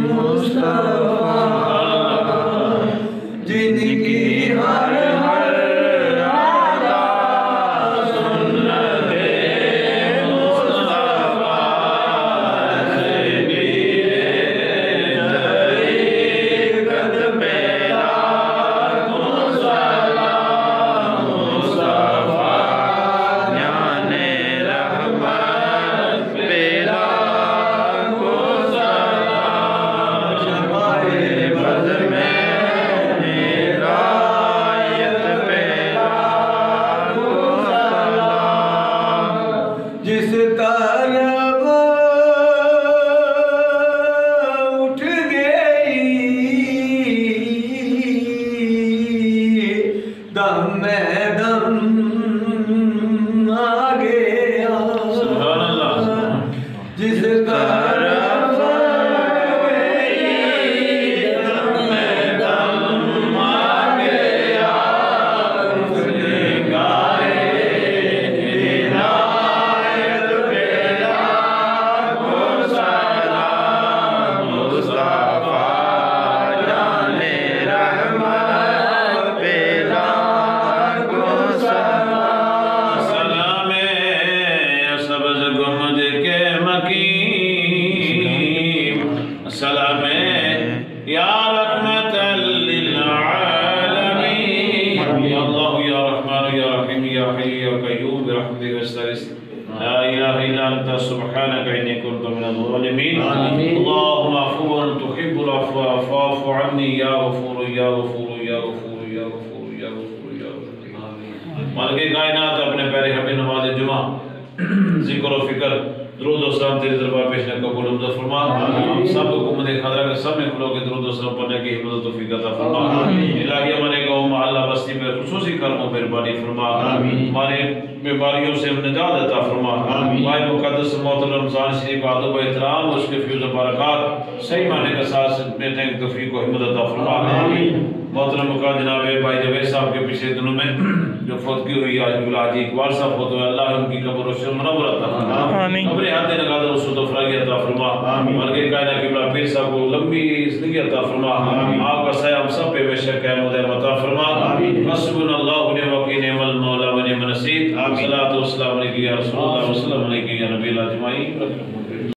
Mustafa, jinki har. Dice سلام یا رحمت للعالمین. یا اللہ یا رحمان یا رحیم یا حی یا قیوم برحمتك استغیث. لا الہ الا انت سبحانك انی کنت من الظالمین. اللهم عفو تحب العفو فاعف عني یا غفور یا غفور یا غفور یا غفور یا غفور یا غفور. مالک کائنات اپنے پیارے حبیب نماز جمعہ ذکر و فکر درود و سلام تیرے دربار پیش نے قبول و فرما ہم سب کو خضرہ کے سب کھلو کے درود و سلام پڑھنے کی حفظ و توفیق عطا فرما۔ الہی ہمارے گاؤں محلہ بستی میں خصوصی کرم و مہربانی فرما۔ ہمارے بیماریوں سے نجات عطا فرما۔ ماہ مقدس موت رمضان شریف ادب و احترام اس کے فیض و برکات صحیح معنی کے ساتھ بیٹھنے کی توفیق و حمد عطا فرما۔ محترم کا جناب بھائی جوید صاحب کے پچھلے دنوں میں فوت کی ہوئی آج گلاجی اقبال صاحب فوت ہوئے؟ اللہ ان کی قبر و شر منور عطا فرما قبر حد نگادر و سود و فراغی عطا فرما۔ ملک کائنہ قبلہ پیر صاحب کو لمبی زندگی عطا فرما۔ آپ کا سایہ ہم سب پہ بے شک ہے مدہ عطا فرما۔ حسبنا اللہ نے وقی نعم المولا و نعم النصیر۔ صلاۃ و سلام علیکم یا رسول اللہ و سلام علیکم یا نبی اللہ اجمعین۔